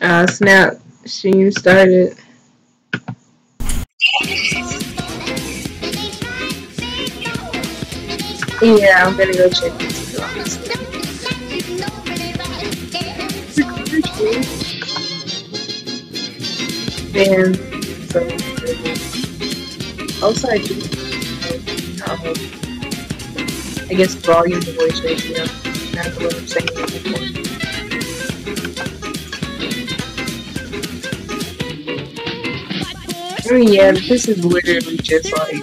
Uh, snap. Stream started. Yeah, I'm gonna go check this out. Man, so also I do um, I guess volume to voice ratio. That's what I'm saying before. Mean, yeah, this is literally just like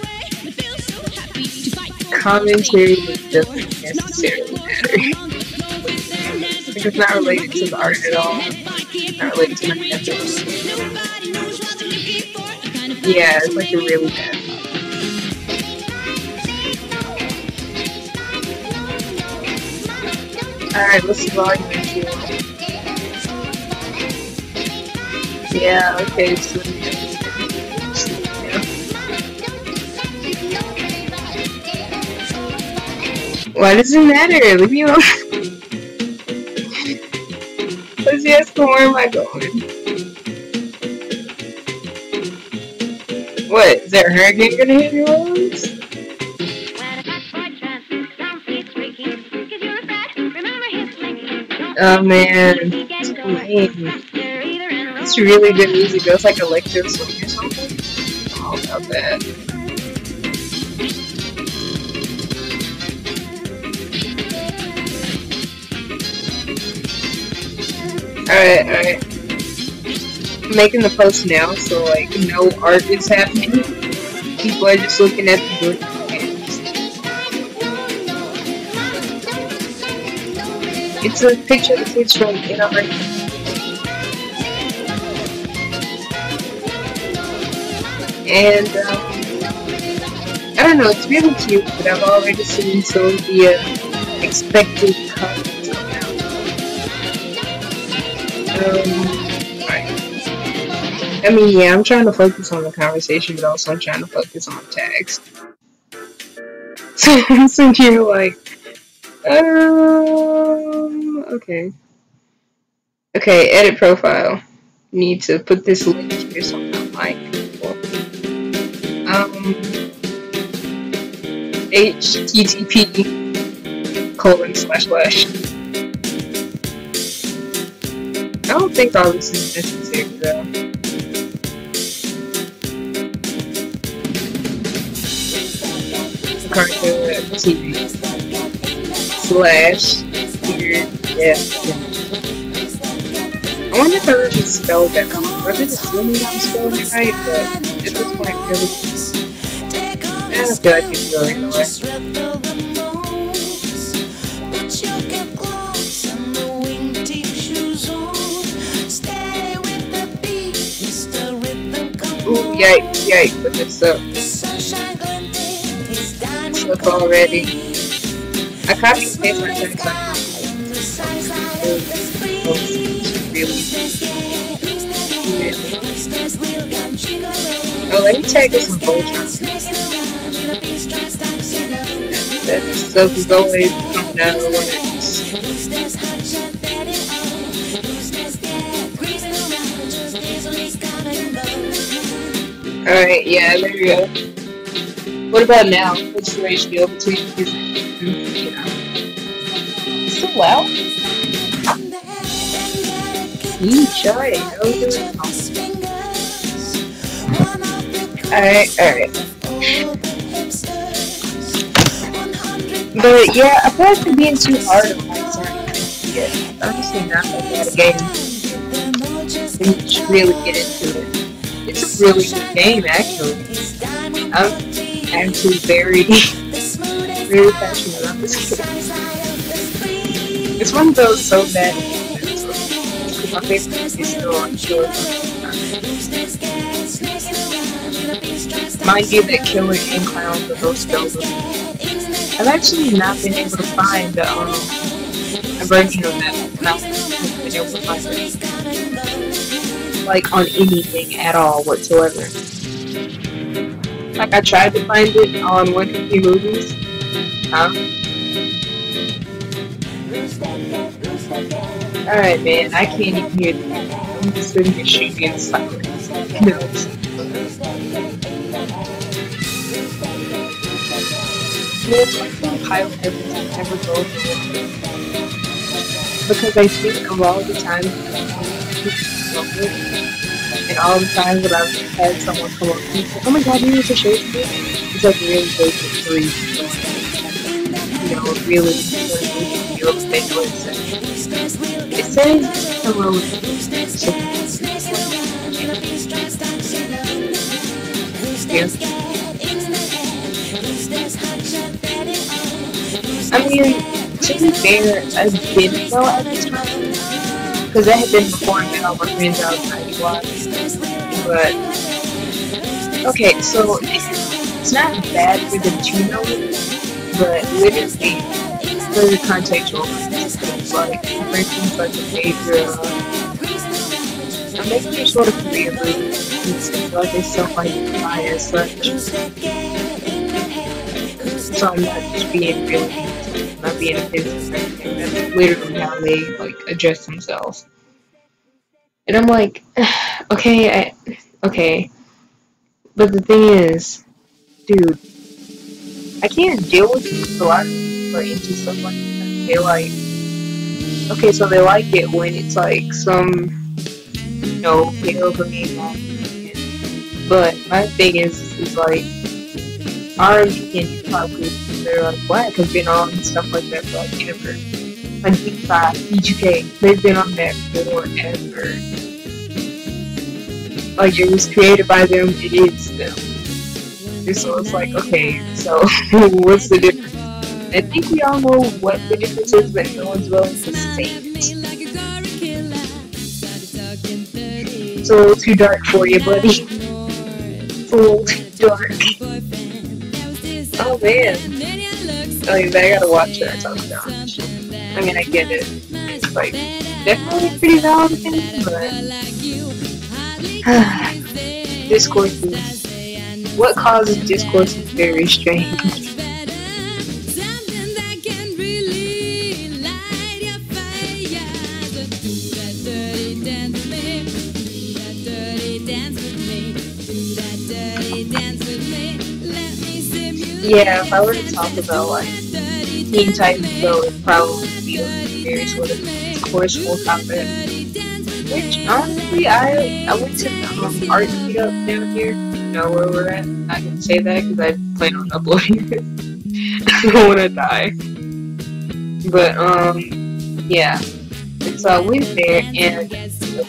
commentary that doesn't necessarily matter. like, it's not related to the art at all. Not related to my efforts. Yeah, it's like a really bad. Alright, let's volume into. Yeah, okay, so Why does it matter? Leave me alone. Let's ask him where am I going? What? Is that hurricane gonna hit New Orleans? Oh man, it's. It's really good music. It's like electro swing something. Alright, alright. Making the post now, so like no art is happening. People are just looking at the book. It's a picture of the kids from In Heartbeat. And um, I don't know, it's really cute, but I've already seen some of the uh, expected comments I mean, yeah, I'm trying to focus on the conversation, but also I'm trying to focus on tags. So, so you're like, um, okay. Okay, edit profile. Need to put this link here sometime like um http colon slash slash. Don't think all this is though. Cartoon TV slash here yeah. I wonder if I really spelled that. I did assuming I'm spelling it right, but at this point, really, I feel like it's going away. Ooh, yikes, yikes, put this up. Up already. I copied and pasted my text Oh, let me tag this some Voltron. That stuff is always coming out of the Alright, yeah, there we go. What about now? What's the ratio between his and, you know? So loud? Yeesh, alright? Alright, alright. But yeah, I feel like they're being too hard on myself. Yeah, honestly not that bad a game. You should really get into it. Really good game, actually. I'm actually very, very passionate about this game. It's one of those so bad. Because my favorite is still on short. Mind you, that Killer and Clown are both with I've actually not been able to find um, a version of that. Not been able to find it. Like on anything at all whatsoever. Like I tried to find it on one of the movies. Huh? Alright man, I can't even hear the I'm just sitting here shaking in silence. You goes Because I think of all times and all the times that I've had someone come up to me Oh my god, you to shave me. It's like really basic three. You know, really, really feel ridiculous. It says hello. Yeah. I mean, to be fair, I didn't know at the time because that had been before I met all my friends outside was. But okay, so it's not bad for the it, but literally for the contextual like for instance like major I'm making a sort of career move and like they self-identify as such. So I'm not just being really not being offensive or anything. That's literally how they like address themselves. And I'm like, okay, I, okay. But the thing is, dude, I can't deal with people are into stuff like that. They like, okay, so they like it when it's like some, you know, pale me. But my thing is, is like, R&B and hip hop groups they're like black have been on and stuff like that for like ever. Like B5, BGK, they've been on that forever. Like it was created by them, it is them. So it's like, okay, so what's the difference? I think we all know what the difference is, but no one's willing to say it. Little too dark for you, buddy. Too dark. Oh man. I mean, I gotta watch that. I mean, I get it. It's like definitely pretty valid but discourse is what causes discourse is very strange. Yeah, if I were to talk about like Teen Titans Go, it'd probably be a very sort of forceful topic. Which honestly, I I went to um, art meetup down here. You know where we're at. I can say that because I plan on uploading it. I don't want to die. But um, yeah. And so I went there, and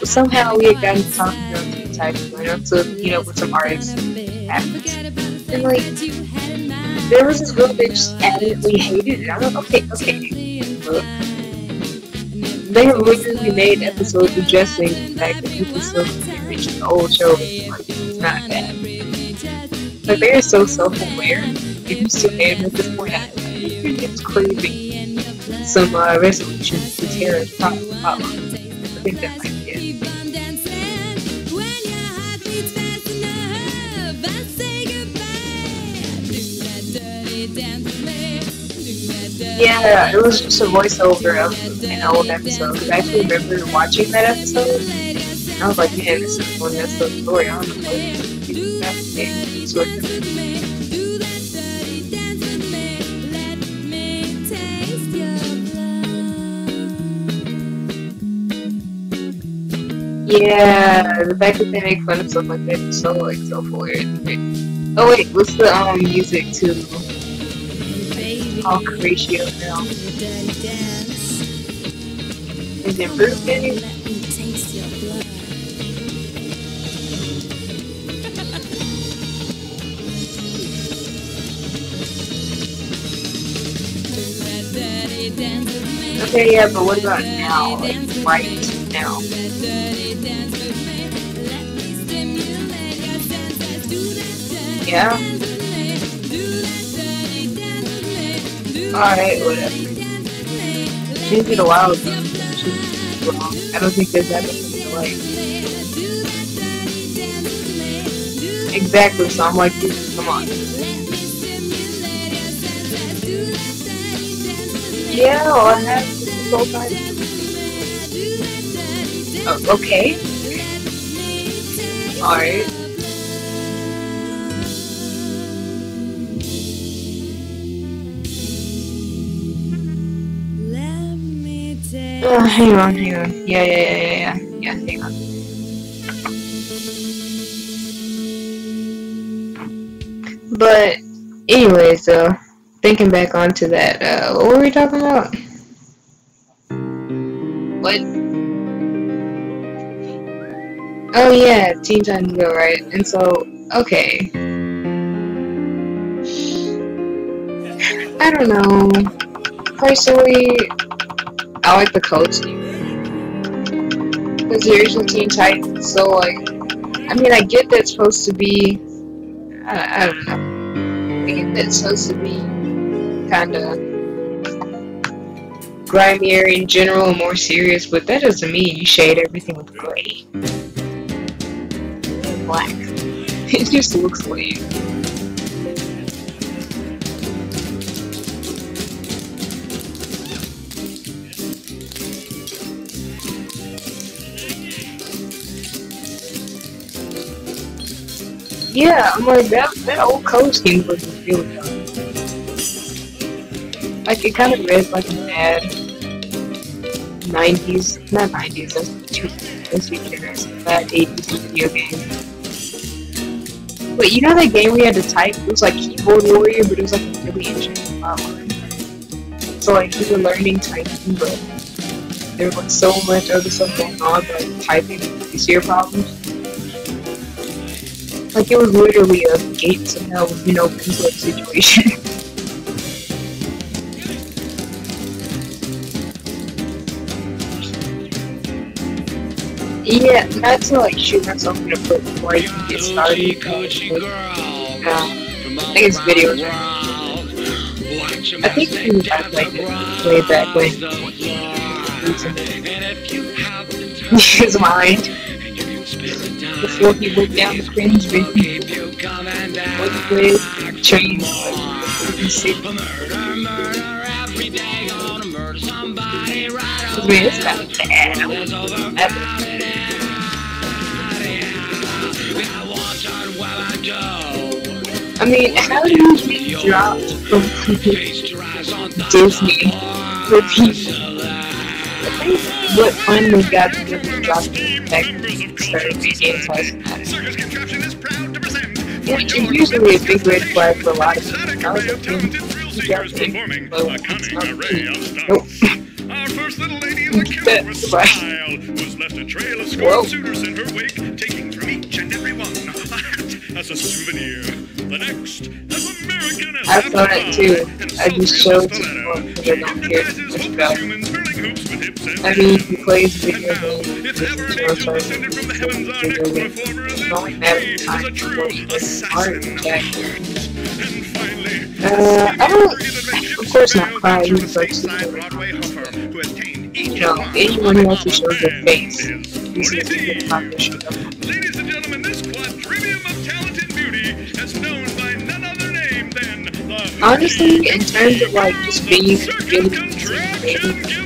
somehow we had gotten to talk about Teen Titans. I went to you know with some artists and like there was this girl that just we hated it. I'm like, okay, okay. They have literally made episodes addressing the fact that people still reach the old shows. Like, it's not bad. Like, they are so self-aware. If you still hate them at this point, I think it's crazy. Some uh, resolutions to pop, pop. I think that might Yeah, it was just a voiceover of an old episode. I actually remember watching that episode, and I was like, man, this is one that's the story. I don't know. Yeah, the fact that they make fun of stuff like that is so like so aware Oh wait, what's the um music to Hawk ratio now. Is improved any? Okay, yeah, but what about now? Like, right now? Yeah? Alright, whatever. Changed it a while ago. I don't think there's that much like. Exactly, so I'm like, come on. Yeah, well, I have this whole time. Oh, okay. Alright. Uh, hang on, hang on. Yeah, yeah, yeah, yeah, yeah. Yeah, hang on. But, anyways, though, thinking back onto that, uh, what were we talking about? What? Oh yeah, Teen Titans Go, right? And so, okay. I don't know. Personally, I like the coach because the original Teen Titans. So like, I mean, I get that it's supposed to be. I, I don't know. I get that it's supposed to be kind of grimier in general, more serious, but that doesn't mean you shade everything with gray and black. It just looks lame. Yeah, I'm like that. That old coach scheme was really dumb. Like it kind of read like a bad '90s, not '90s. That's two. That's generations. Bad '80s video game. But you know that game we had to type? It was like Keyboard Warrior, but it was like a really interesting plotline. So like we were learning typing, but there was so much other stuff going on, like typing easier problems. Like it was literally a gate of hell, you know, conflict situation. yeah, not to like shoot myself in the foot before I even get started. But, uh, I think it's videos. I think we got like it way back when. His mind before he went down the cringe vision. What with change I mean, it's kind of bad. I I mean, how do you get dropped from Disney. for people? What finally got to me dropped back started. Yeah, it's usually a big red flag for a lot of people. I was like, you got me, but it's not me. Nope. Our first little lady in the killer with style was left a trail of scorned suitors in her wake, taking from each and every one a hat as a souvenir. The next, as American as I thought it too. I just showed people because I don't care about. I mean, he plays video games, It's ever a an angel descended from the heavens ex games. performer It's that only a matter of is a true he gets art assassin. And finally, Uh, I don't, of course not cry, he was like super Broadway huffer who attained each You know, anyone who actually shows their face, band is a good Woody competition. Ladies and gentlemen, this quadrivium of talent and beauty is known by none other name than the Honestly, in terms of like just being Circus really Contraption. creative, Give 'em a hand.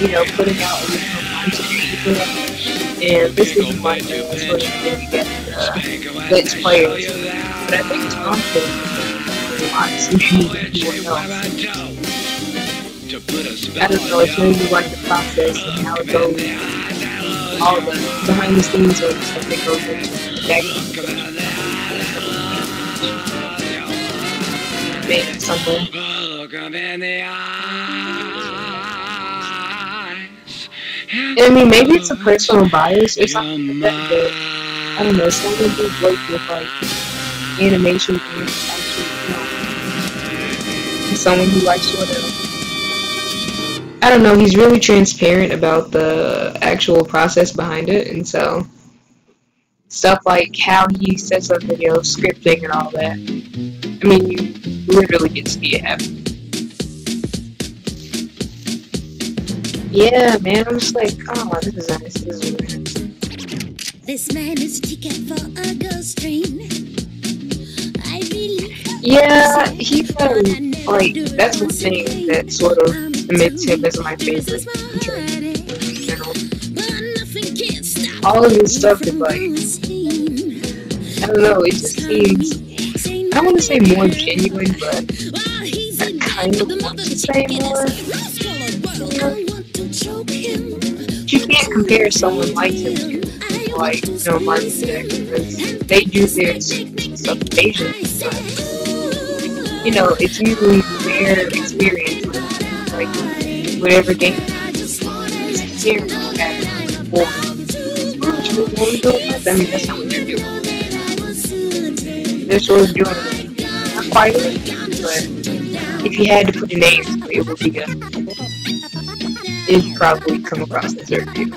You know, putting out original content, and this is like uh, sort of thing get uh, Let's Players. But I think Tom could a lot than anyone else. I don't know, it's maybe like the process and how it goes, all the behind the scenes of stuff that goes into that make something. I mean, maybe it's a personal bias or something like that, but I don't know, someone who worked with like animation and actually, you know, someone who likes sort of, I don't know, he's really transparent about the actual process behind it, and so stuff like how he sets up videos, scripting, and all that. I mean, you literally get to see it happen. Yeah, man, I'm just like, oh, this is nice. This is really nice. This man is ticket for a ghost train. I believe. Yeah, he's um, like that's one thing that sort of makes him as my favorite in general. All of his stuff is like I don't know, it just seems, I don't want to say more genuine, but I kind of want to say more. Compare someone like him to, like, you know, Marvin Gaye, because they do their patiently, but, you know, it's usually their experience, like, whatever game experience at war. I mean, that's not what they're doing. They're sort of doing. Not quite, but if you had to put a name it, would be a. It'd probably come across as their view.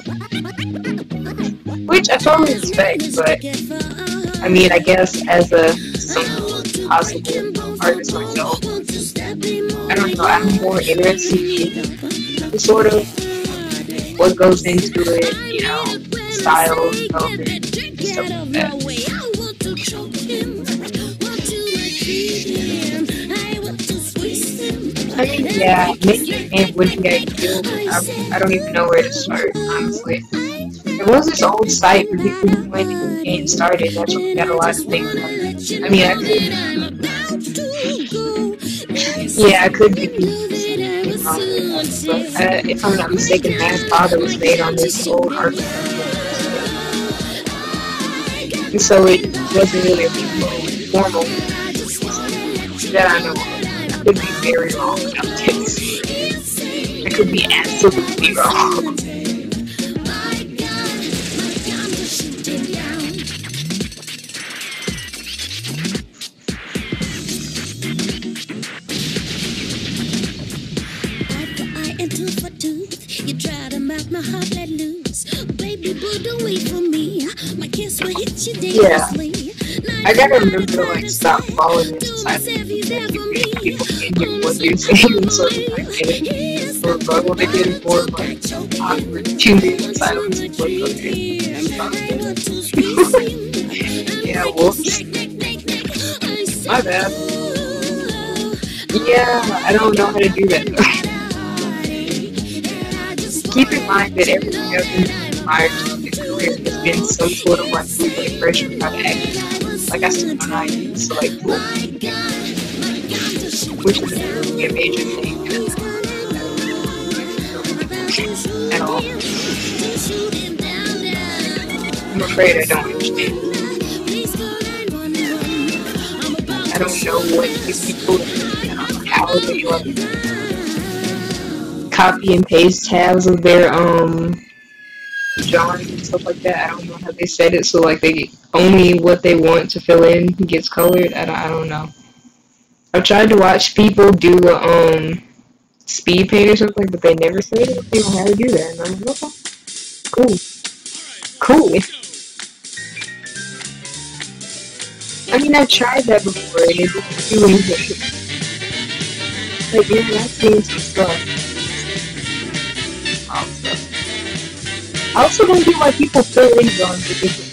Which I totally respect, but I mean, I guess as a possible artist myself, I don't know, I'm more interested in sort of what goes into it, you know, style, development, stuff like that. I mean, yeah, and would be ideal. I, I don't even know where to start, honestly. There was this old site for people who went the game started. That's what got a lot of things. on. I mean, I could, yeah, I could with that, but uh, if I'm not mistaken, Mass Father was made on this old architecture. And so it wasn't really formal that I know of. I could be very wrong about this. I could be absolutely wrong. Eye and tooth for tooth. You try to make my heart let loose. Baby, boo, don't me. My kiss will hit you dangerously. I gotta remember to like stop following this type of people can't hear what they're saying, so I get it. Or but when they get it more like awkward tuning inside of me, like okay. yeah, whoops. My bad. Yeah, I don't know how to do that. Keep in mind that everything I've been admired in my career has been some sort of like pressure how to act. Like I still don't know to use so like cool. Which is really a major thing at all. I'm afraid I don't understand. I don't know what these people how they like copy and paste tabs of their um drawings and stuff like that. I don't know how they said it, so like they only what they want to fill in gets colored. I don't, I don't know. I've tried to watch people do um speed paint or something, but they never say. They don't know how to do that. And I'm like, okay, cool, cool. I mean, I've tried that before, and it didn't do anything. Like, yeah, I've seen some stuff. Also, I also don't get why people drawings with different colors.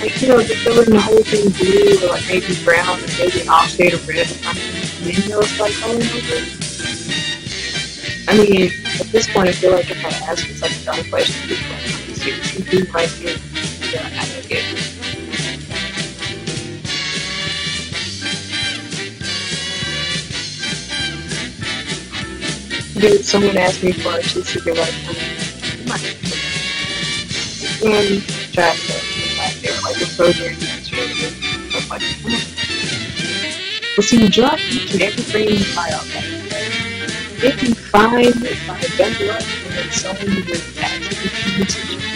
Like, you know, they fill in the whole thing blue, or like maybe brown, or maybe an offshade of red or something. And then they'll start coloring over. I mean, at this point, I feel like if I ask for such a dumb question, people like, seriously, do right here. Yeah, I don't get it. Dude, someone asked me for a cheesecake right now. And try to a program stuff like that. But see, you drop each and every frame you buy there. If you find it by dumb luck and someone is actually teaching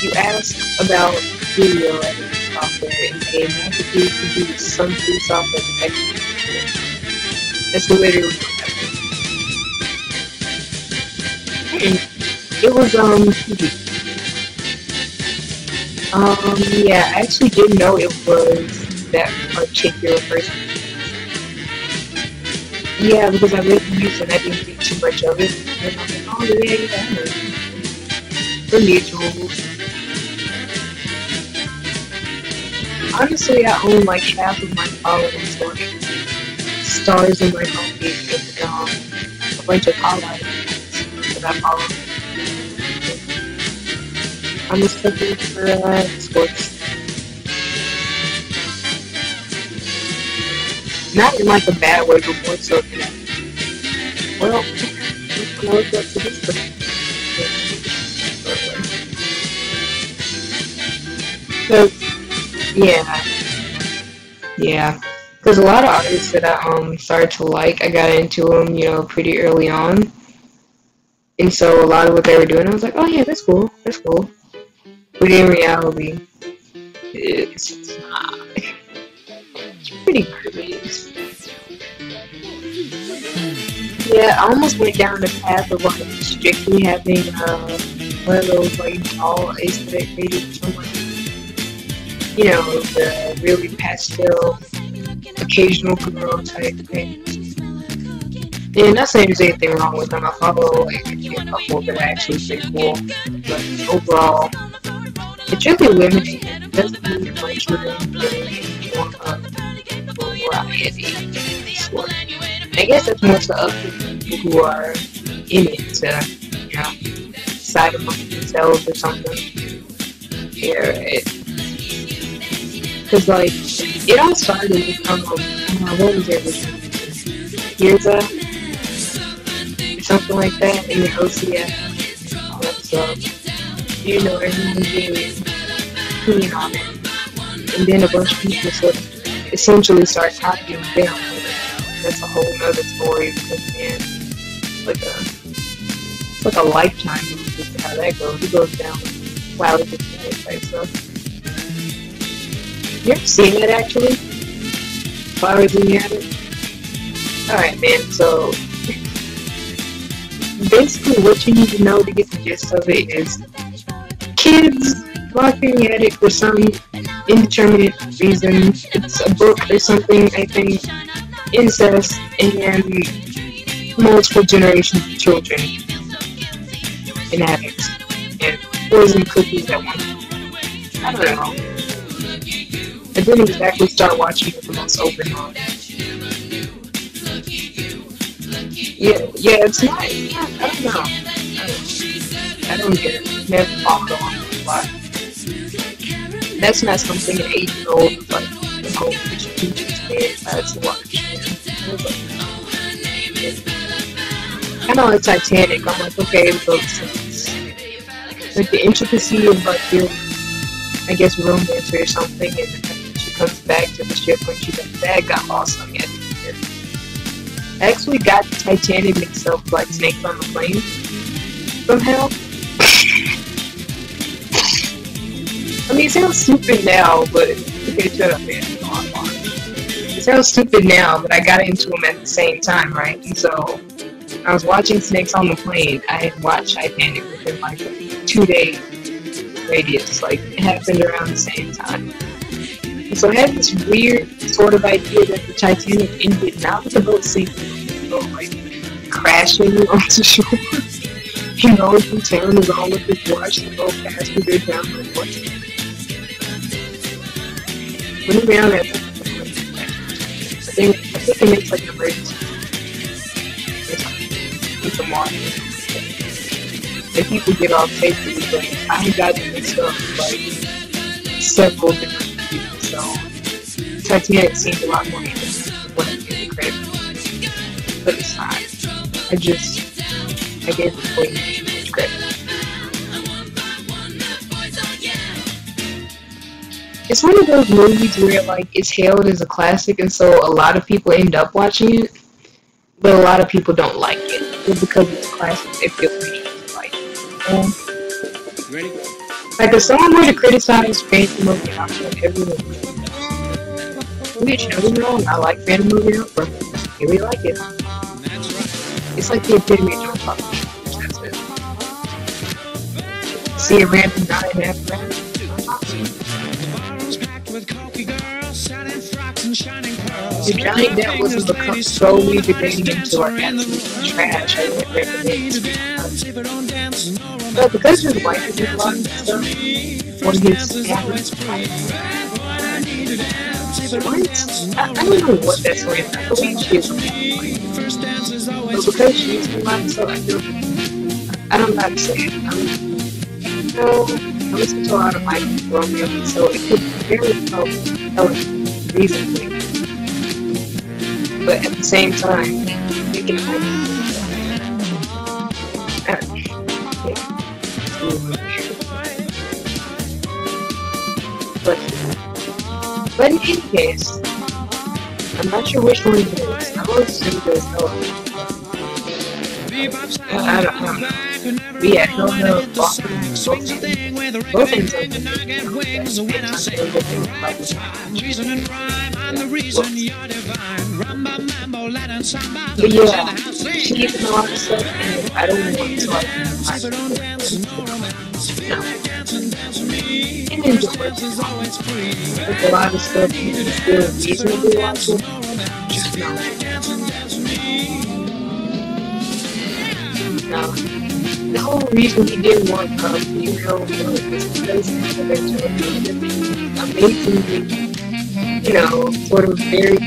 you ask about video editing software and they magically produce some free software. That's literally what happened. And it was um um yeah, I actually didn't know it was that particular person. Yeah, because I used it and I didn't think too much of it. And I was like, oh yeah, yeah, I know. We're mutuals. Honestly, I own like half of my followers, like stars in my homepage with um, a bunch of highlights that I follow. I'm just looking for uh, sports. Not in like a bad way, but more so. Well, up to this. So, yeah. Yeah. Because a lot of artists that I um started to like, I got into them, you know, pretty early on. And so a lot of what they were doing, I was like, oh yeah, that's cool, that's cool. But in reality, it's, not. it's pretty crazy. Yeah, I almost went down the path of like strictly having uh, one of those like all aesthetic pages or something. You know, the really pastel, occasional girl type thing. Yeah, not saying there's anything wrong with them. I follow like a couple that I actually think cool, but overall, it's really. It really much of more of variety. Sort. I guess that's more so up to people who are in it to, you know, decide among themselves or something. Yeah, it, Cause like, it all started with, um, uh, what was it, years ago? something like that in the OCS. So, you know, everyone being keen on it. And then a bunch of people sort of essentially start copying them. That's a whole other story because, man, like a, it's like a lifetime movie how that goes. It goes down it's just type stuff. You ever seen that actually? Flowers in the attic? Alright, man, so basically what you need to know to get the gist of it is in the attic for some indeterminate reason. It's a book or something, I think. Incest and multiple generations of children in attics. And poison cookies at one. I don't know. I didn't exactly start watching it the most open mind. Yeah, yeah, it's not. I don't know. I don't get it. Never popped on a That's not something an eight year old like the whole picture teacher's head has to watch. I know it's Titanic. I'm like, okay, so it's, like the intricacy of like your, I guess, romance or something, and she comes back to the ship when she's like, that got lost on. I actually got Titanic up like Snakes on the Plane somehow. I mean, it sounds stupid now, but okay, shut up. It sounds stupid now, but I got into them at the same time, right? And so I was watching Snakes on the Plane. I had watched Titanic within like a two day radius. Like it happened around the same time. So I had this weird sort of idea that the Titanic ended not with the boat sinking, but like crashing onto shore. you know, the town is all of this watch the boat pass through their town like what? When around I think I it makes like an emergency. It's a water. And people get off safely, but I got mixed up like several different so Titanic seemed a lot more interesting what I gave the credit. But it's not. I just I gave it way too much credit. It's one of those movies where like it's hailed as a classic and so a lot of people end up watching it. But a lot of people don't like it. But because it's a classic, they feel pretty like it. Um, Ready? like if someone were to criticize Phantom of the Opera, everyone would. Which, get me wrong, I like Phantom the Opera. I really like it. It's like the epitome of John. That's it. See a random guy in that Bottles packed with coffee girls, selling frocks and shining pearls. If Johnny Depp wasn't become slowly degrading into like absolute trash, I would recommend it. But because his wife is in of stuff, or his what? I, I don't know what that's with. I believe she is a But because she's lot of stuff, I feel I don't know how no, I listen to a lot of Michael Romeo, so it could very well tell it reasonably. But at the same time, thinking about. But, but in any case, I'm not sure which one it is. I will assume there's no. I don't know. But yeah, no, no, both things But yeah, she's keeping a lot of stuff, and I don't want to like. No. And enjoy it. Like a lot of stuff you can still reasonably watch. Just no. No. The whole reason he didn't want um, you know, was because they're amazingly, you know, sort of very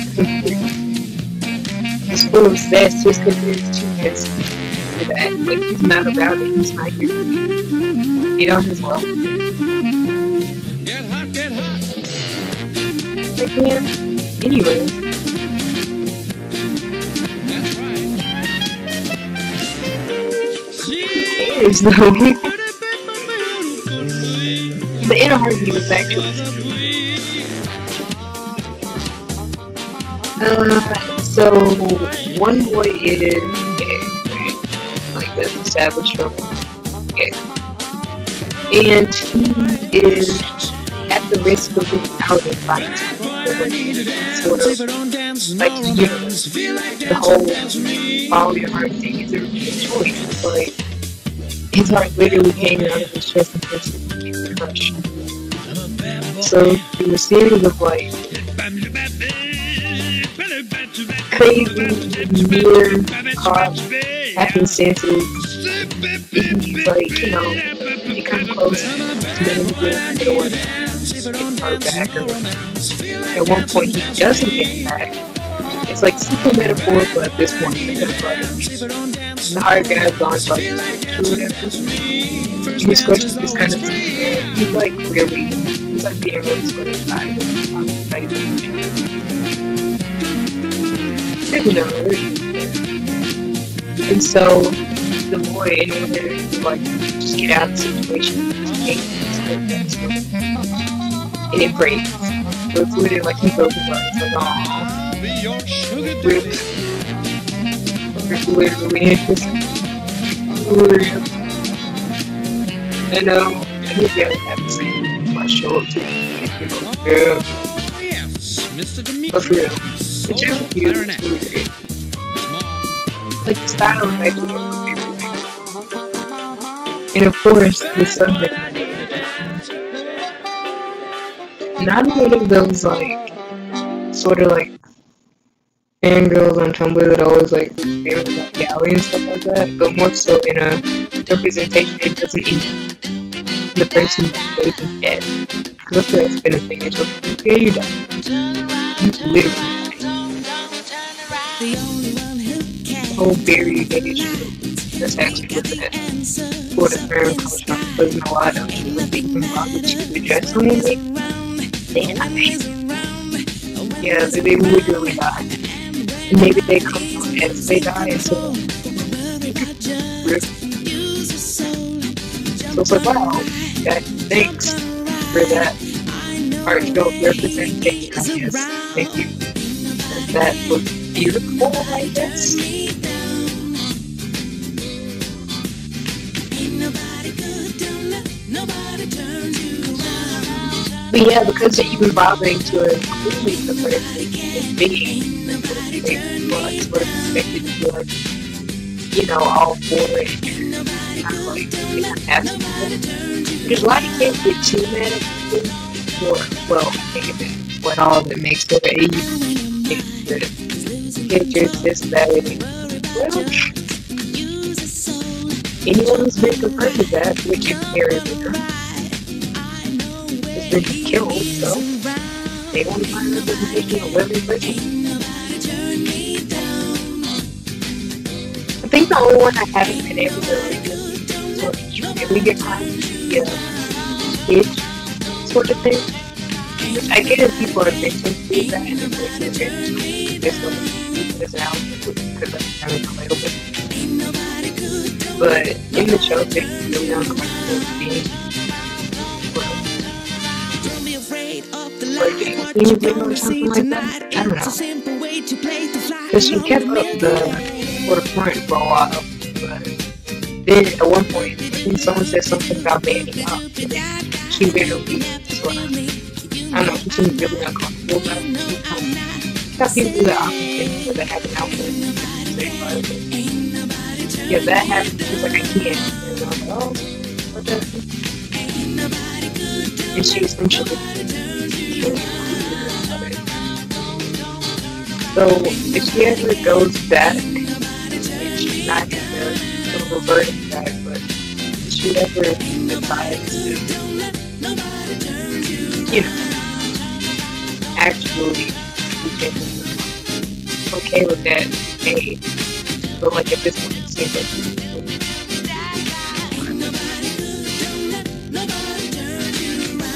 He's full of zest just because there's two kids to that. Like, he's not about it, he's not here. You know, as well. Get hot, get hot. Like, man, There's no. the inner heartbeat was actually. Uh, so one boy is gay? Like that's established from gay, and he is at the risk of being outed by his sort of like you know, the whole follow your heart thing is a choice. Like his heart literally came out of his chest and first became crushed. So through a series of like crazy, weird, caught happenstances, he's like, you know, he come close to the middle get back. At one point, he doesn't get back. It's like super metaphorical at this point because like the hard guy's gone like. And his question is kind of he's like really he's like being really tired of like you know and so the boy in order to like just get out of the situation and it breaks. So it's literally like he goes away. It's like, oh, Be your sugar daddy. Literally, it's just rip. And um, I think other have same my show up to yeah, Oh, yes, Mr. but for real. It's just cute. Like the style of like. And of course, the subject. Not one of those like sort of like fangirls on Tumblr that always like feel about Galley and stuff like that, but more so in a representation it doesn't even the person that is dead. Because that's been a thing. It's like, yeah, you died. You literally. Oh, the whole Barry issue. That's actually what that sort of term comes from. In a lot of people about the two address only. They died. Yeah, so they literally. And maybe they come as they die, so rip. So it's like, wow, that, thanks for that heartfelt representation, I guess. Thank you. That was beautiful, I guess. But yeah, because you're even bothering to include the person in being, people are sort of expected to be you know, all for it. and of like, they don't have to. Because why you can't get too mad at people? Or, well, of. What all of it makes for a the pictures, this, that, and well, anyone who's been confronted with that, which is very bigger, has been killed, so they want to find a representation of living think the only one I haven't been able to like, sort of, if we get time, yeah, package sort of thing. I get if people are bitching to that and it's like, okay, this out, because I'm kind of relatable. But in the show, they really uncomfortable being you you gonna something like that? I don't know. to Because she kept the Milky the Way. sort of for but then at one point, I think someone said something about banning up. She literally sort of, I don't know, she seemed really uncomfortable about it. Got people do the opposite thing where they have an outfit. Yeah, that happened. She was like, I can't. And I was like, oh, the? And she essentially. So if she ever goes back, she's not gonna sort of revert back, but she ever to, you actually okay with that, hey, but like at this point, it seems like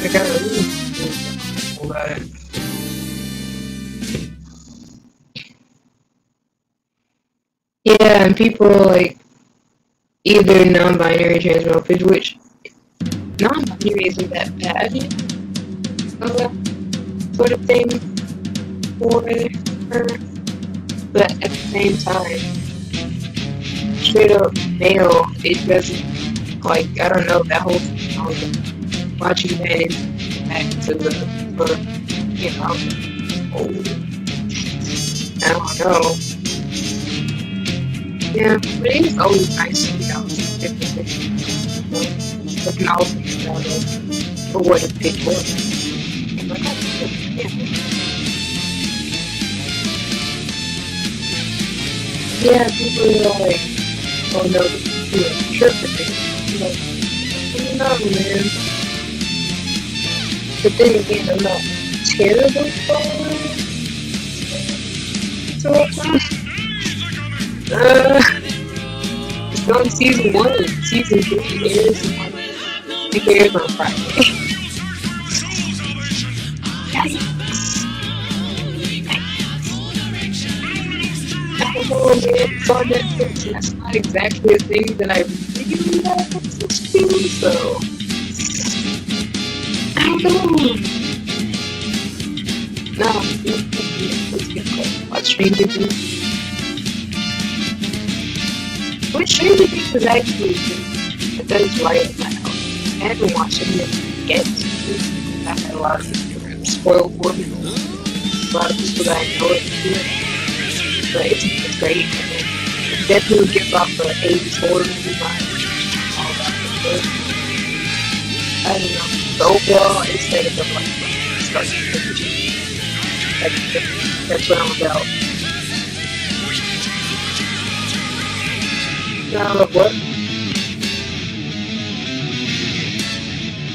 I got a but Yeah, and people like either non-binary trans males, which non-binary isn't that bad sort of thing for her, but at the same time, straight up male, it doesn't like I don't know that whole thing. Was watching that and back to the, the you know, I don't know. Things. Looking all things about it for what it's paid for. And like, that's good. Yeah. yeah, people are like, oh no, this is a trip for. Like, no, man. But then again, I'm not terribly far. So, uh, it's on season one. Season two airs on, it airs on Friday. Yikes. I don't know, man. It's on Netflix, and that's not exactly a thing that I really like Netflix to, so. I don't know. No, let's get close. Watch Stranger Things. Which was actually good. That is right in my house. I haven't watched it. I've had a lot of spoiled me. A lot of people that I know it. But it's, it's great. It definitely gives off the 80s horror movie vibe. All that good. I don't know. The overall aesthetic of like Star Trek. That's, that's what I'm about. No, what?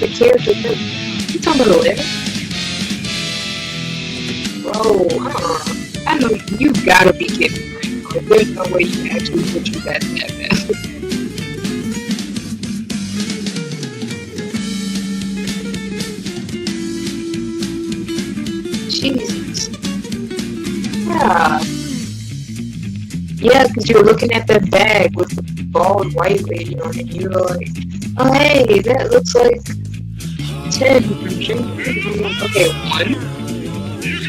The character, you talking about Liv? Bro, uh, I know you gotta be kidding me. There's no way you actually put you that that bad. Jesus. Yeah. Yeah, because you were looking at that bag with the bald white lady on it, you were like, oh hey, that looks like 10 from Things." Okay, 1,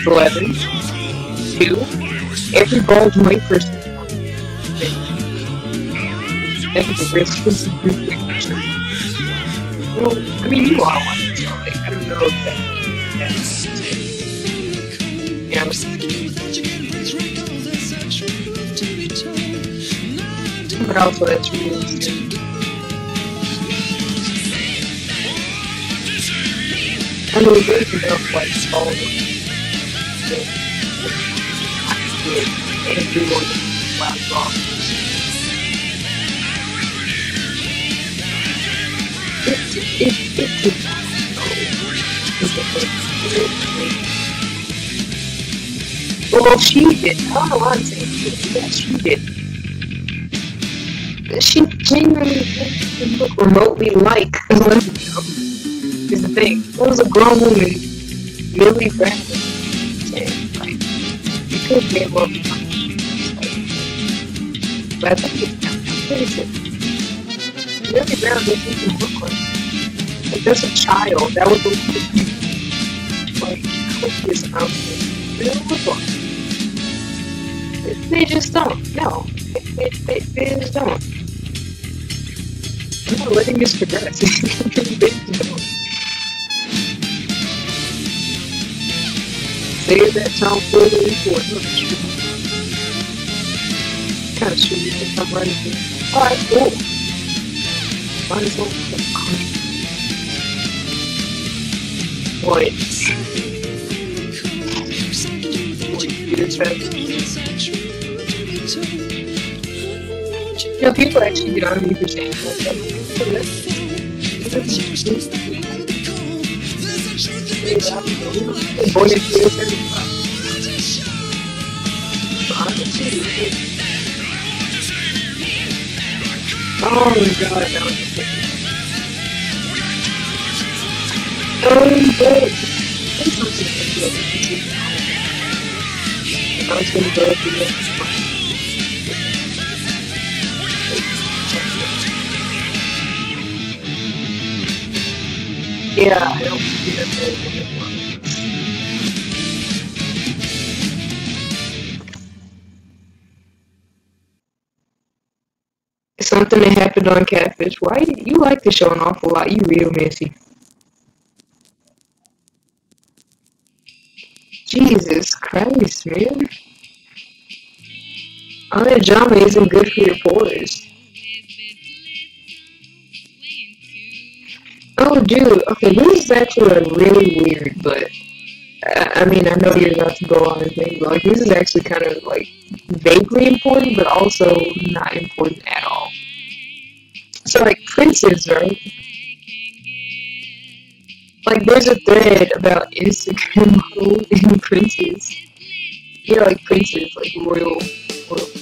11, 2, every bald white person. That is a risk. Well, I mean, you are one, so like, I don't know if that. that's- Yeah, but also that's really I mean, there's enough like all of everyone. It's it's it's well, she did. I don't know I'm saying. Yeah, she did. She genuinely didn't look remotely like Olivia. Is the thing. It was a grown woman, Millie Brown. like, you could be able to But I think it's what is it? Millie Brown lives in Brooklyn. Like, there's a child that was like, copious amounts They don't look like They just don't. No. They, they, they just don't. Not letting this progress. Say that town for. Look at you. Kind of shoot you think I'm running. Alright, cool. Might as well get Wait. Wait, you're You know, people actually get on me for saying Oh my god, that was good. I was gonna go through this. Yeah, Something that happened on Catfish. Why you like the show an awful lot? You real messy. Jesus Christ, man. All that drama isn't good for your pores. Oh, dude. Okay, this is actually really weird, but I mean, I know you're about to go on and think like this is actually kind of like vaguely important, but also not important at all. So, like princes, right? Like, there's a thread about Instagram models and princes. Yeah, like princes, like royal, royal.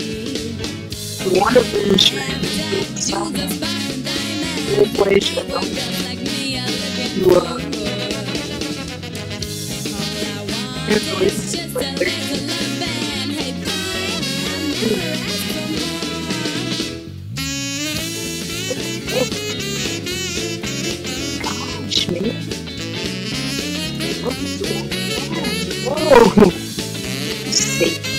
Wonderful insurance. Some inflation. You, uh, Whoa! Safe.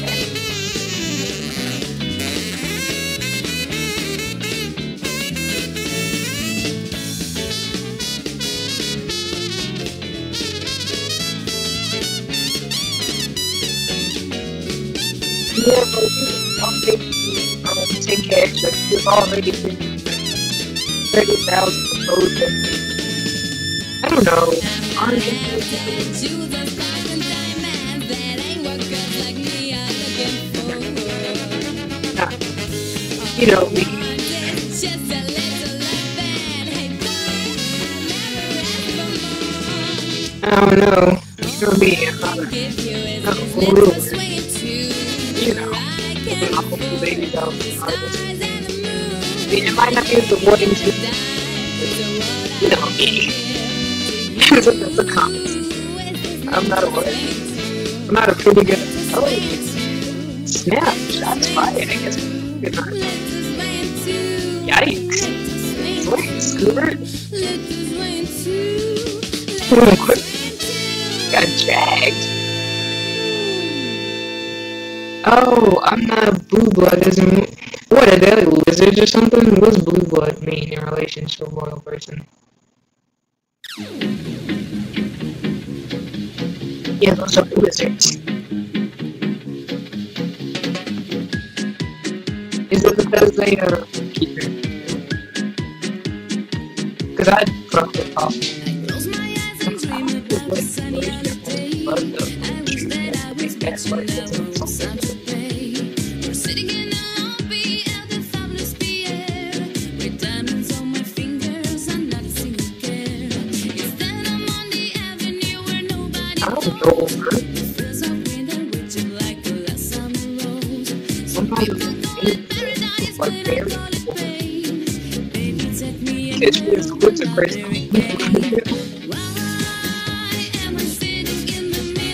Yeah, but you you um, take cash, like, you've already been 30,000 proposed. I don't know. Honestly, you know, we, I don't know. It's gonna be a lot of, a baby. I mean, it might not be the wording to, you know, because that's a comment. I'm not a word. I'm not a pretty good. Oh, snap! Shots fired. I guess. Good night. Yikes. Wait, Scoobert? Got dragged. Oh, I'm not a blue blood. Doesn't what are they lizards or something? What's blue blood mean in relation to a royal person? Yeah, those are lizards. Is it because they are keep it? Because I probably call Close my eyes and the sunny. I wish that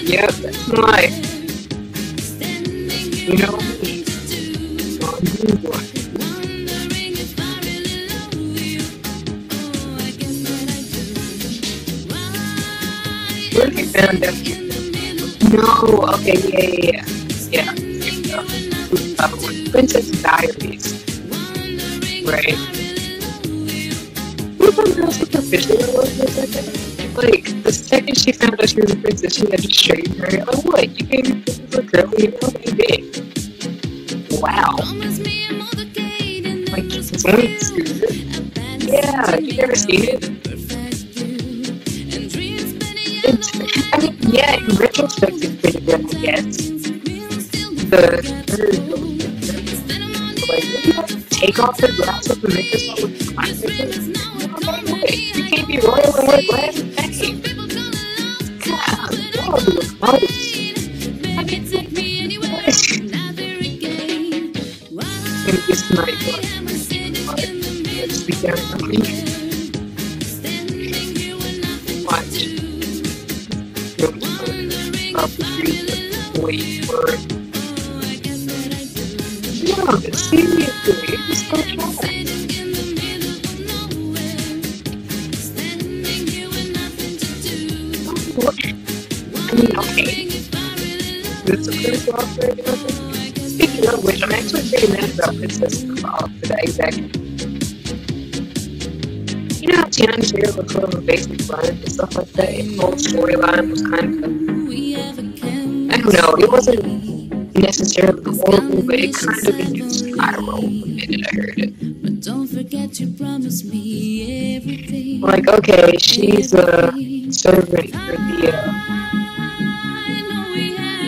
Yep, that's my, you know, with it's you, on you. wondering if I really No, okay, yeah, yeah, yeah. Yeah, Princess Diaries, right? Like, the second she found out she was a princess, she had to straighten her. Oh, what? You gave me princess a girl, you know you did? Wow. Like, it's only. Yeah, you never seen it? Yeah, in retrospect, it's pretty good, I guess. The like, you know, take off the glasses and make yourself look fine. You can't be royal and wear glasses. Hey, God, y'all do it close. And this night, like, which, I'm actually pretty mad about Princess Claw today, Zach. You know how Tiana Taylor was sort of a basic line and stuff like that? The whole storyline was kind of, I don't know, it wasn't necessarily horrible, but it kind of induced spiral the minute I heard it. But don't forget you promised me everything. Like, okay, she's a servant for the uh,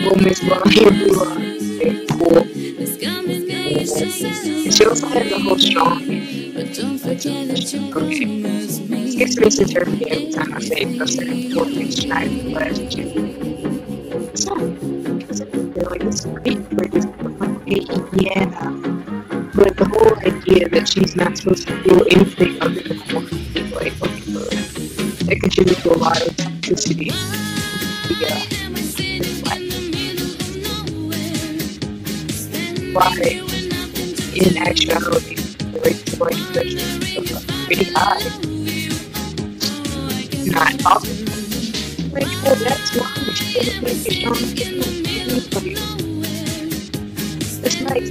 woman's line she also had the whole strong but don't forget that you Okay. promised me. It's misses her every time say it because they're important the last two. So, because feel like it's great for this yeah. But the whole idea that she's not supposed to feel anything other than is like, okay, look, that contributes to a lot of toxicity. Yeah. Why, in actuality, the rate of blood pressure is pretty high. Not often. Like, well, that's why she didn't make it strong anybody. It's nice.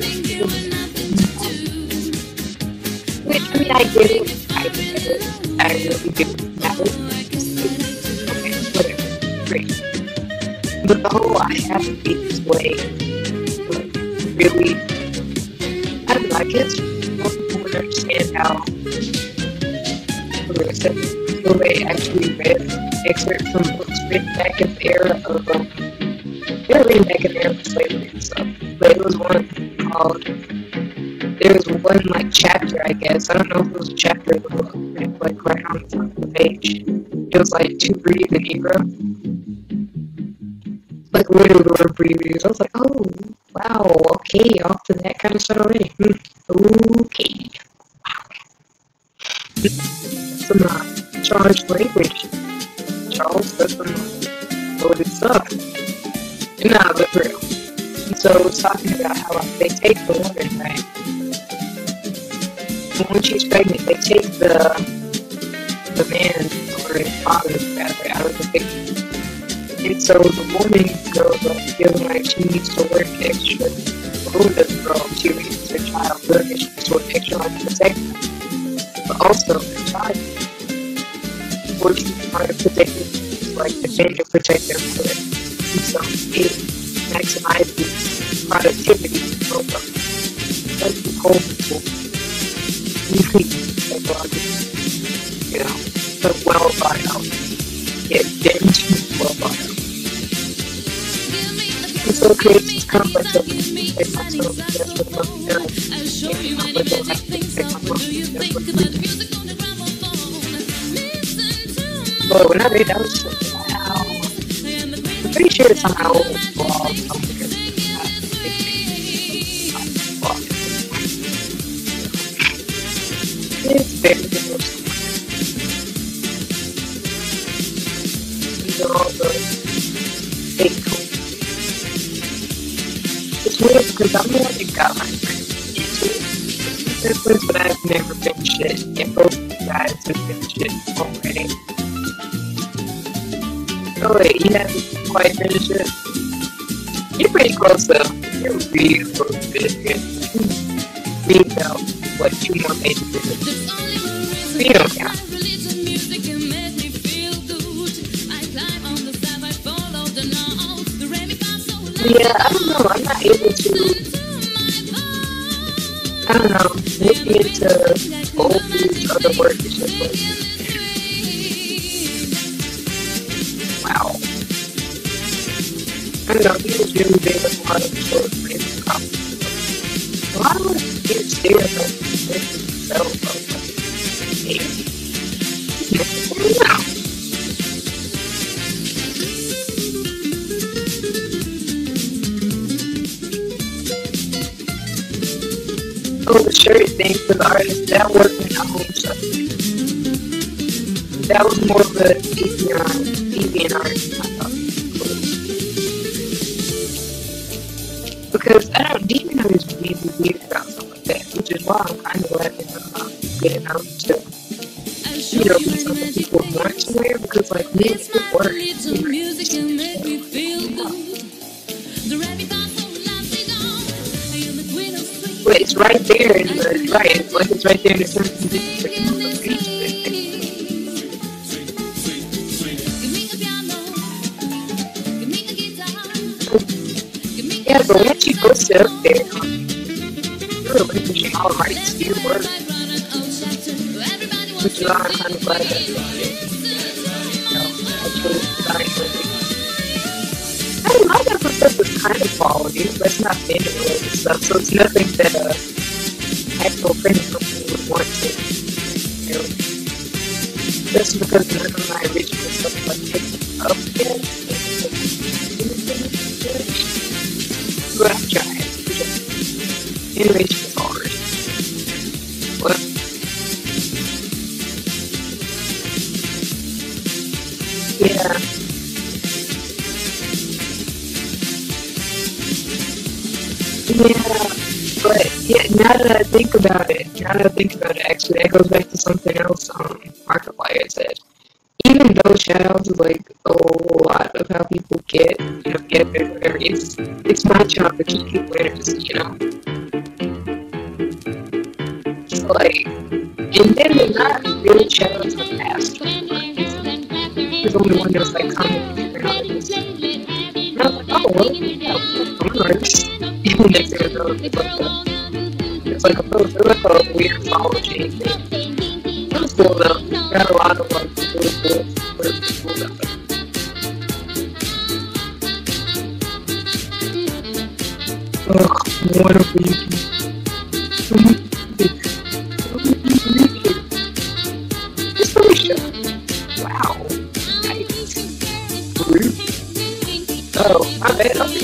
Which, I mean, I get it. I get it. I really do. Now, okay, whatever. Great. But the whole I have to be this way, like, really, Most people would understand how, the way actually read excerpts from books written back in the era of, um, they were written back in the era of slavery and stuff, but it was one called, there was one, like, chapter, I guess, I don't know if it was a chapter of the book, but, like, right on the front of the page, it was like, to breathe in Negro, like literally the word previews. I was like, oh wow, okay, off to that kind of start already. Charged language. Charles, that's some loaded stuff. Nah, but real. So it was talking about how like, they take the woman, right? And when she's pregnant, they take the the man or his father rather out of the picture. And so the woman grows up feeling like she needs to work extra. The woman doesn't grow up, she raises her child work extra hard to protect her. But also, the hard to protect her, like defend and protect their mother. And so it maximizes productivity and. That's the whole people. Psychological. you know, but well thought out. Yeah, binge well thought out. Crazy. It's kind of like the like myself. That's what must be But when I read that, I was just like, wow. I'm pretty sure it's somehow flawed. Something It's very good. These are all the fake homes. It's weird because I'm the one that got my friends into this but I've never been shit. And both guys have been shit already. Oh wait, you haven't quite finished it? You're pretty close though. You're really close to it. Read out what you want me to do. You don't count. Yeah, I don't know. I'm not able to. I don't know. Maybe into old foods, other work. It's just like, lot of us get scared of themselves. Like, I don't know. Oh, the shirt thing for the artist, that wasn't a. That was more of a like it's right there in the it. Yeah, but once you go sit up there, you're relinquishing all rights to your work, which is why I'm kind of glad that you know, actually design something. I mean, my stuff is kind of quality, but it's not related stuff, so it's nothing that now that I think about it, now that I think about it, actually, that goes back to something else um, Markiplier said. Even though shoutouts is like a lot of how people get, you know, get there, whatever, it's, it's my job to keep people interested, you know? So, like, and then they're not really shoutouts on past There's only one that was like commenting for artists. And I was like, oh, well, I'm an artist. And next thing I know, it's like it's like a post, it's like a weird thing. It was cool though. Got a lot of like really cool, really cool stuff. Ugh, wonderful YouTube. So much music. So much music. It's show. Wow. Nice. Rude. Oh. I was like, whoa,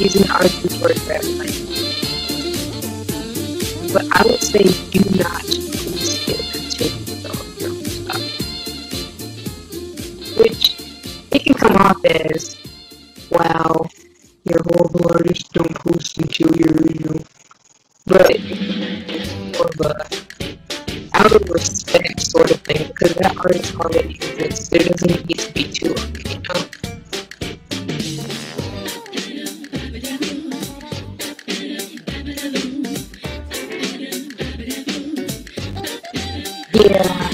using the arts and story for everybody. But I would say do not please get contained of your own stuff. Which it can come off as, wow, you're a horrible artist, don't post until you're, you know. But that artist already exists. There doesn't need to be two of you know? Yeah.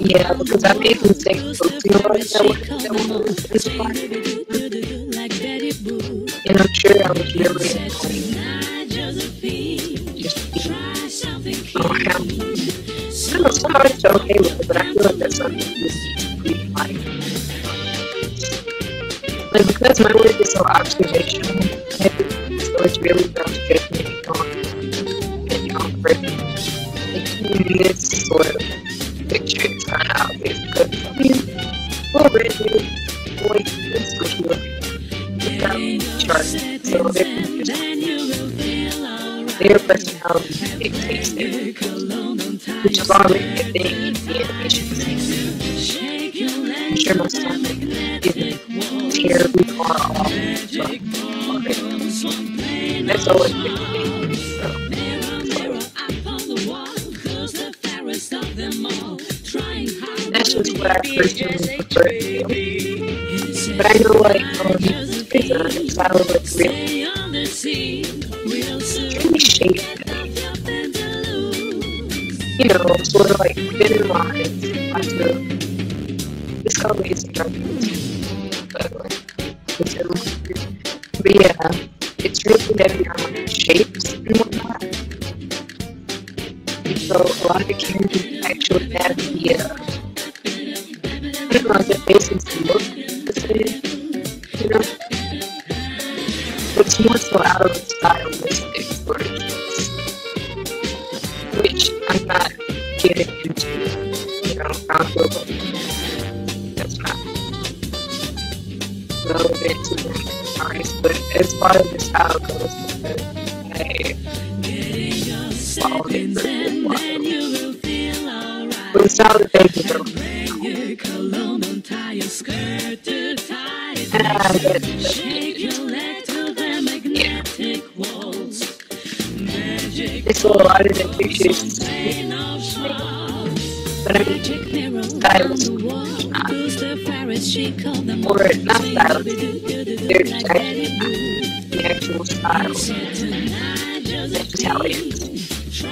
Yeah, because I made mistakes for you know that was, that was, And I'm sure I was really excavation. how it was really. You know, sort of like thin line or not style, their type, the actual style. That's how it is.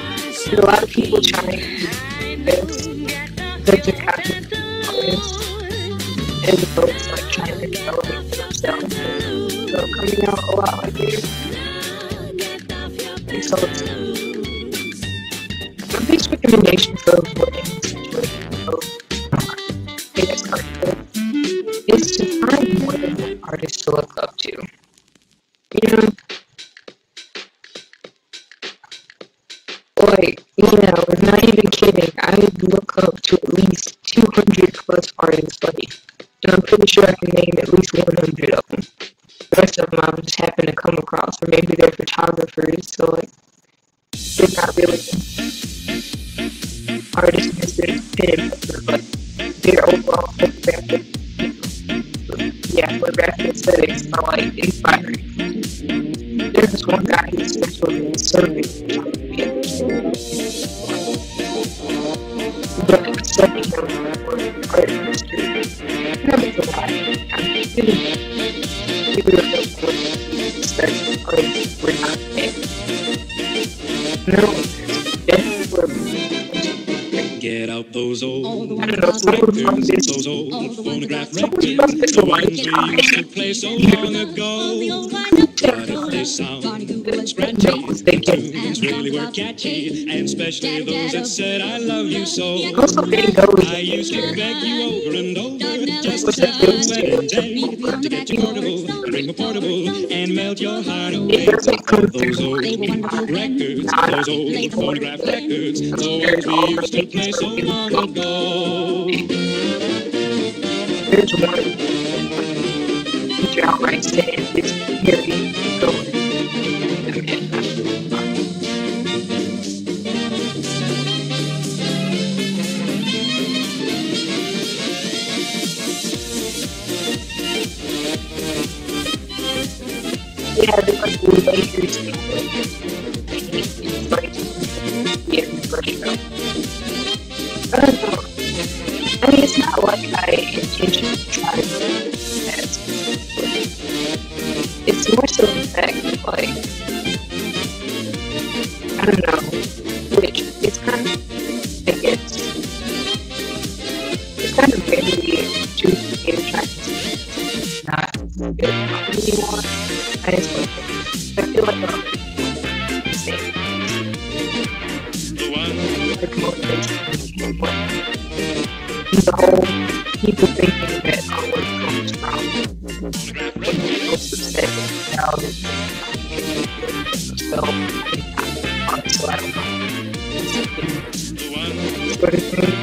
A lot of people trying to do this, but to content is, and so like, sure I can name at least 100 of them. The rest of them I just happen to come across, or maybe they're photographers, so like they're not really artists considered independent, but like their overall photographic, yeah, photographic aesthetics are like inspiring. There's this one guy who's actually in serving, but accepting him. Get out those old, I don't know, from this, those old phonograph records, the ones we used to play so long ago. But if they sound scratchy, they they were catchy, and especially those that said, I love you so. I used to beg you over and over, just to have a wedding day, to get you portable, and bring a portable, and melt your heart away. Those old records, those old phonograph records, oh, those we used to play so long ago. Here's one. Teacher outright said, it's hearing. we have different rules to. personality. So, I don't know.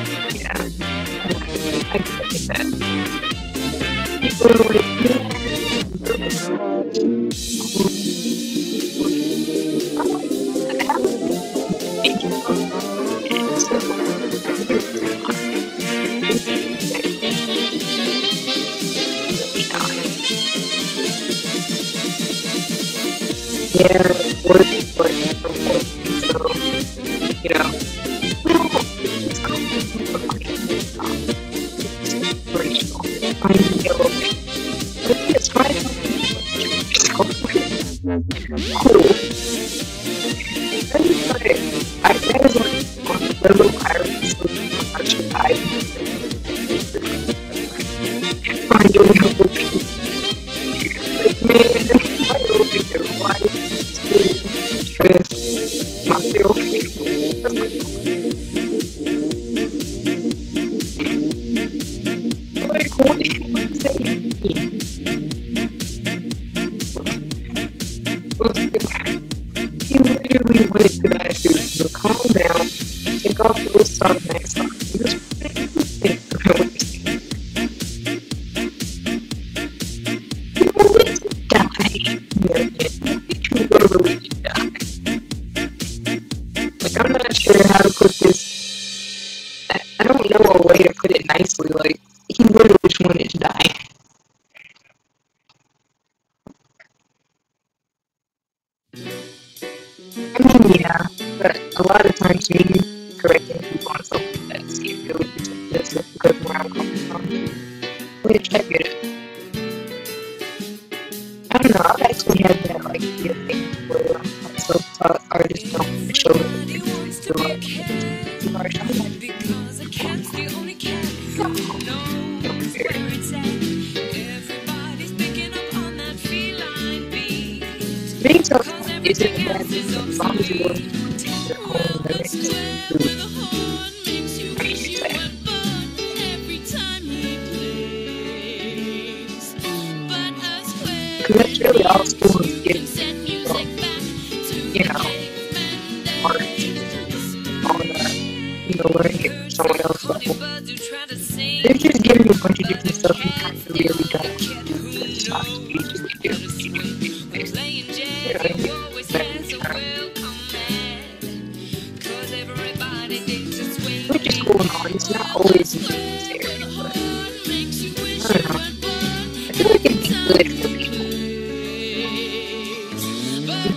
good for people.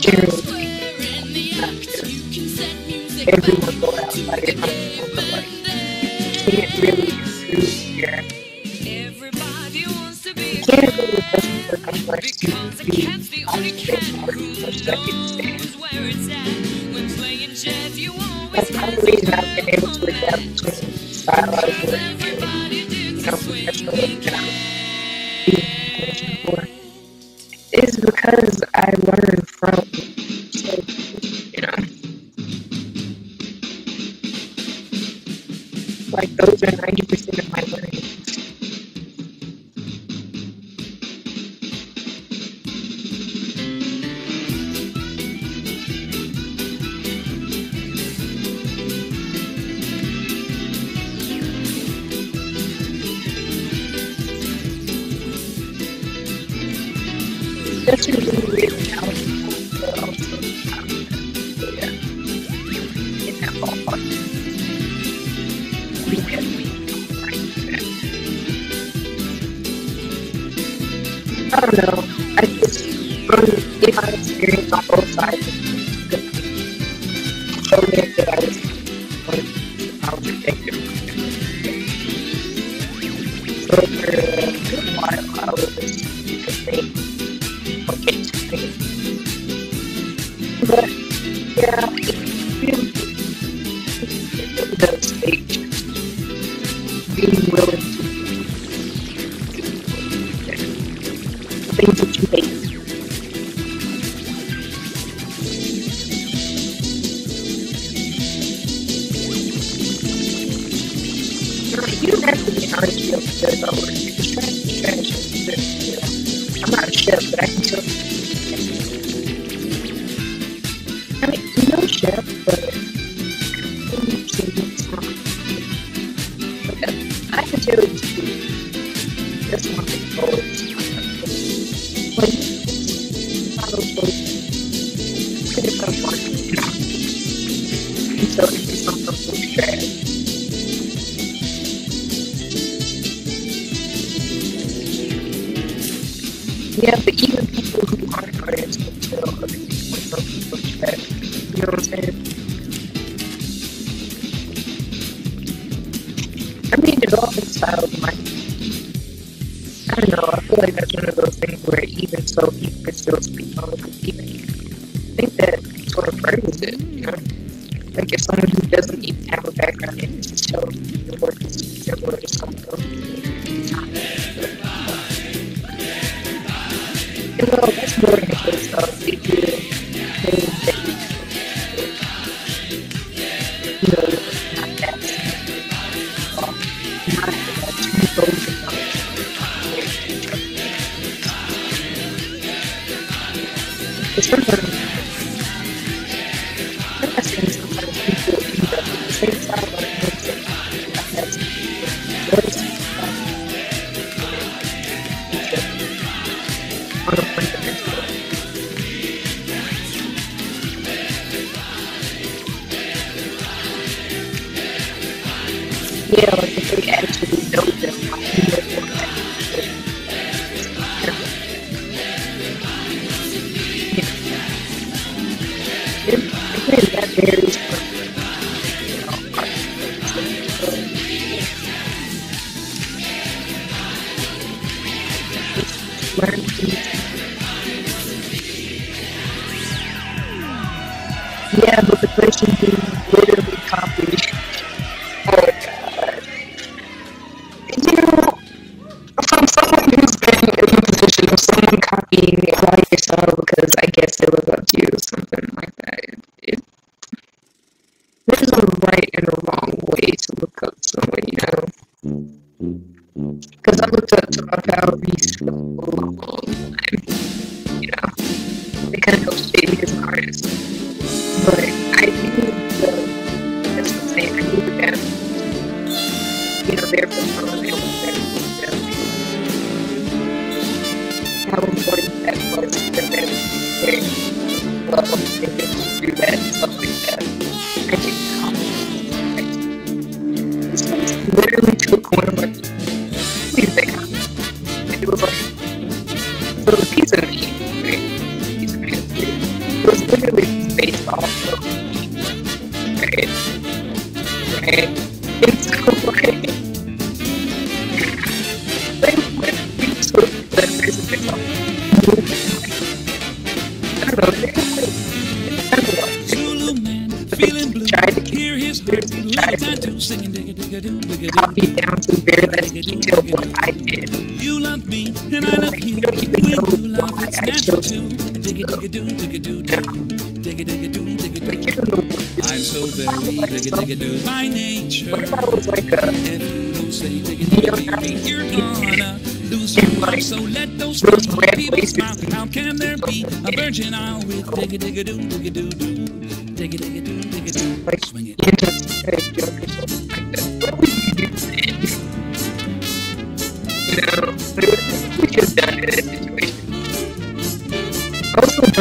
Generally everyone go out by their own life. You can't really in that's Westboro, New about how we. Mm. You know, we kind of go You're gonna lose your mind, so let those red places. How can there be a virgin aisle with digga digga doo digga doo doo digga digga doo digga doo? Like swing it. You know, we could have done it in that situation. Also,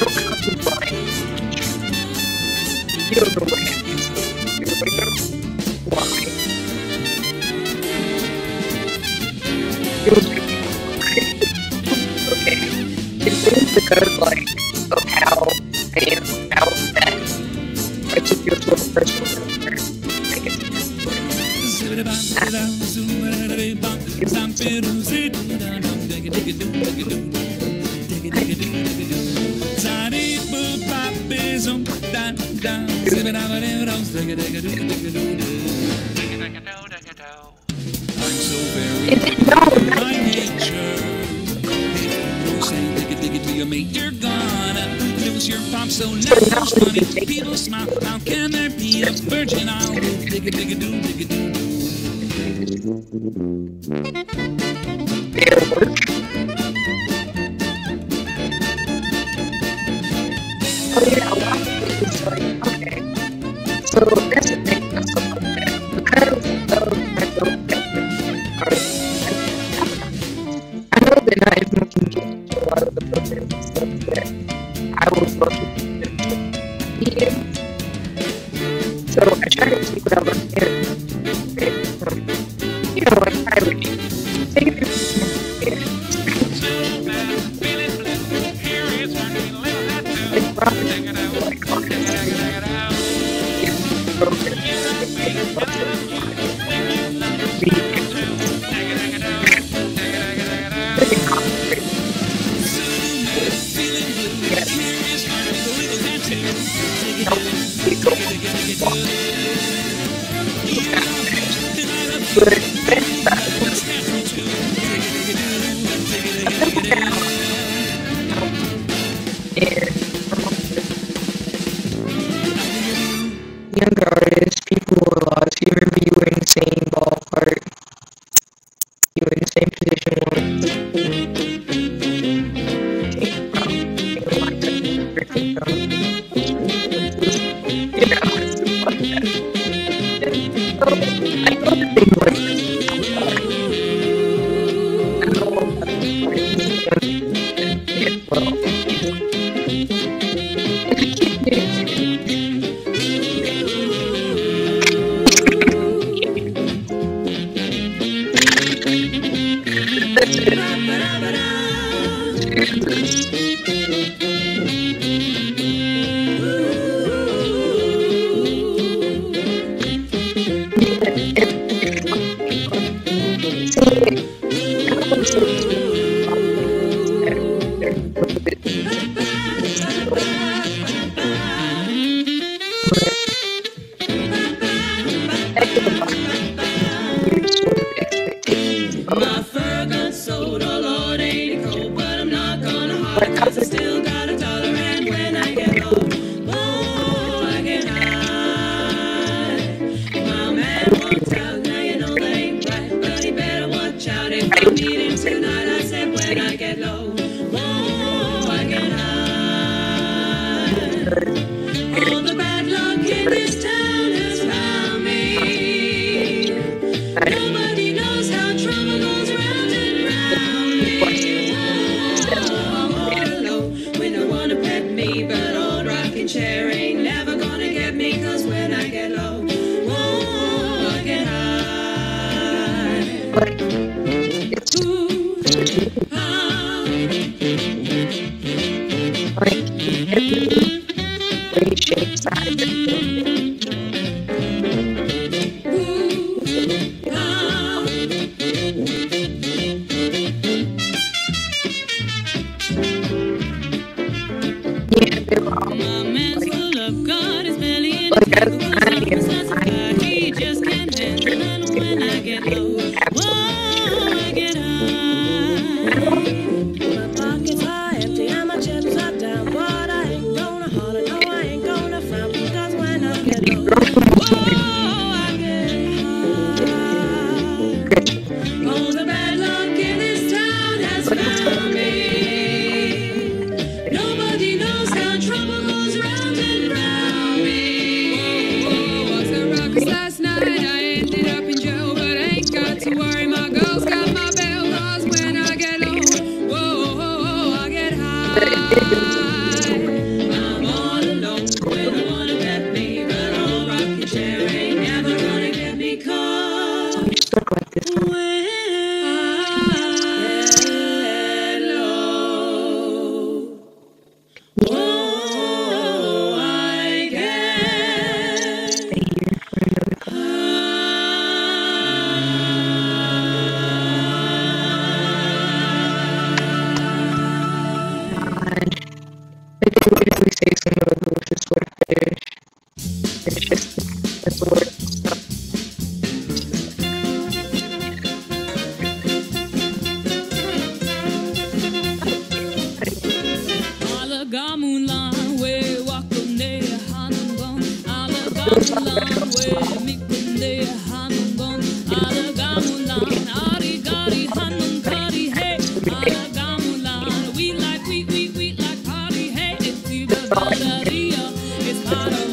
Bye.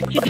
Thank you.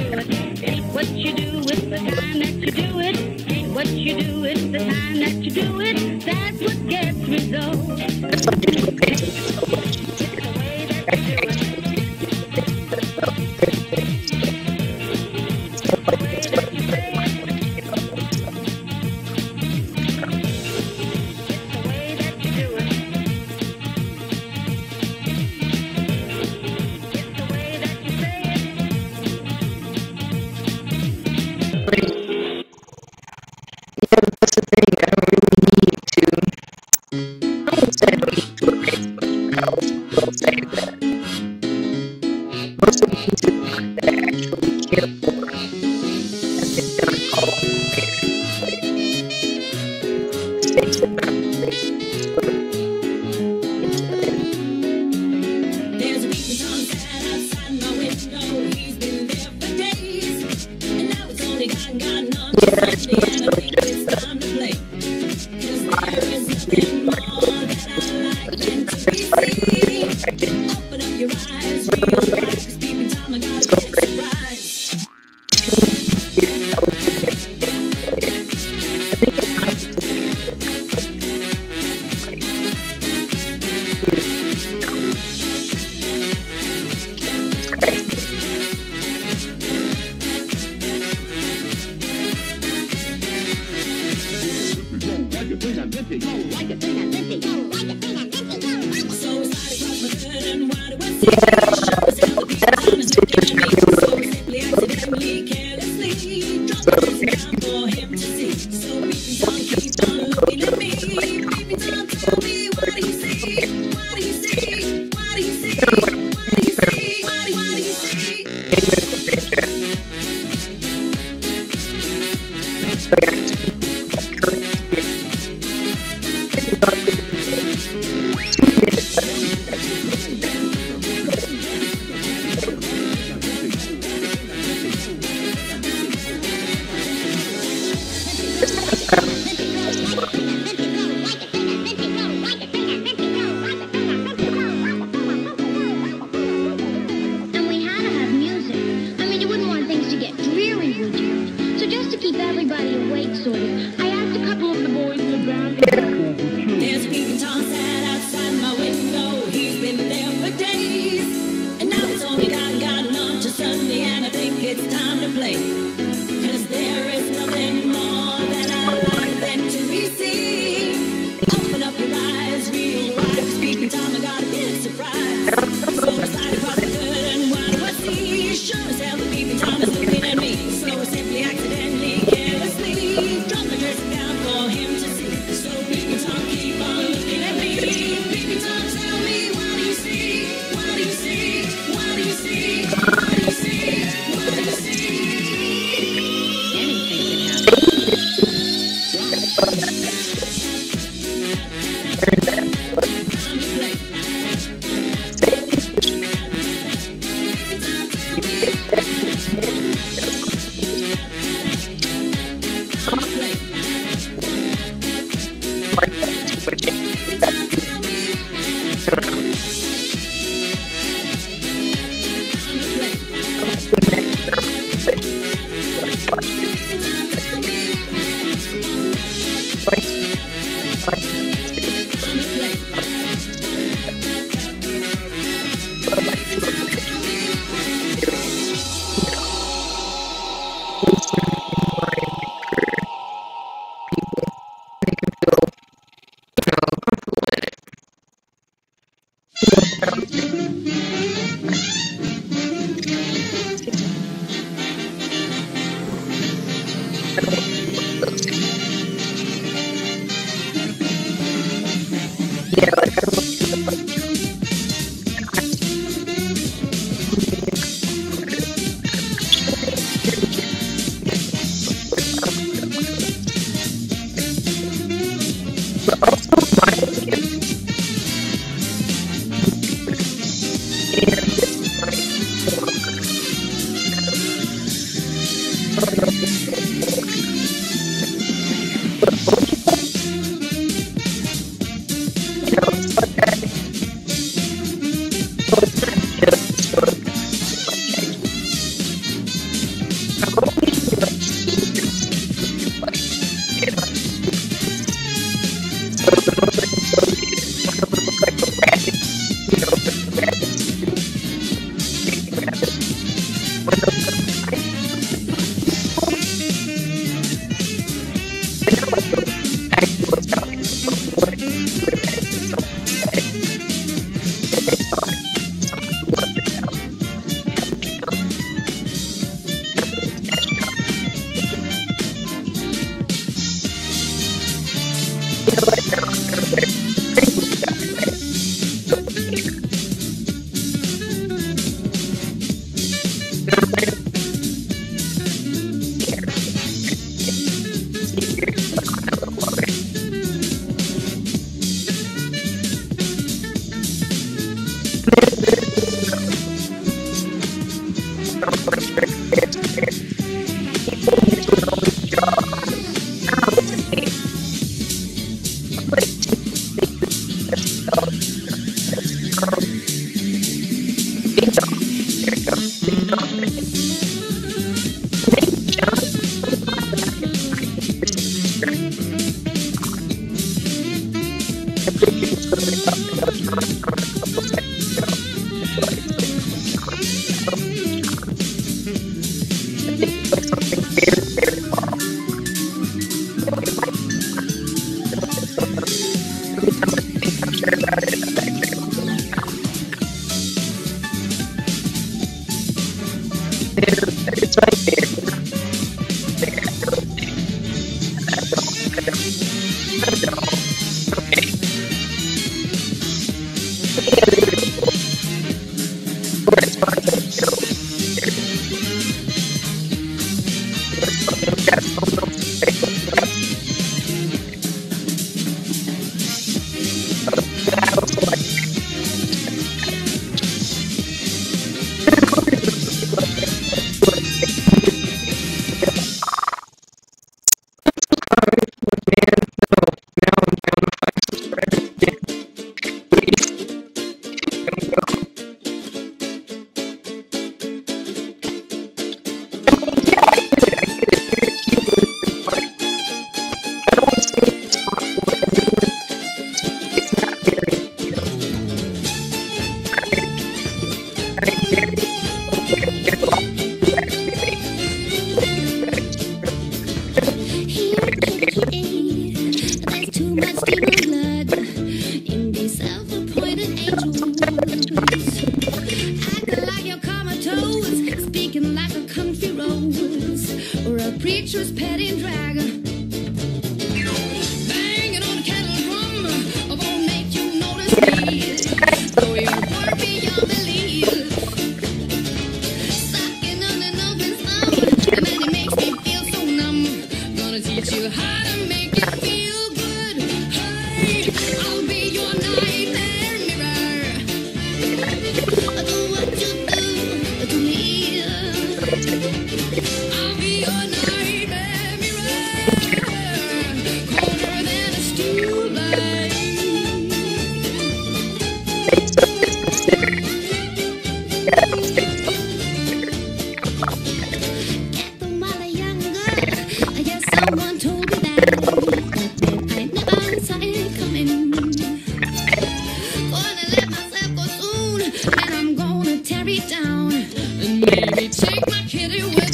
Take my kitty with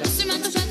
definizioni